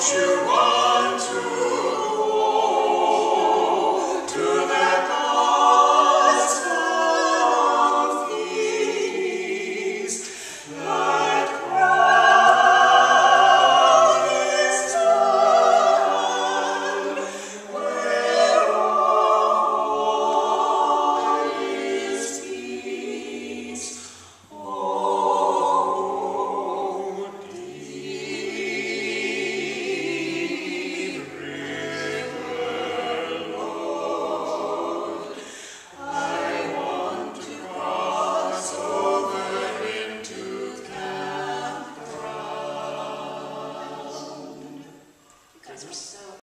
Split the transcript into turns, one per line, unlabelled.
You to guys are so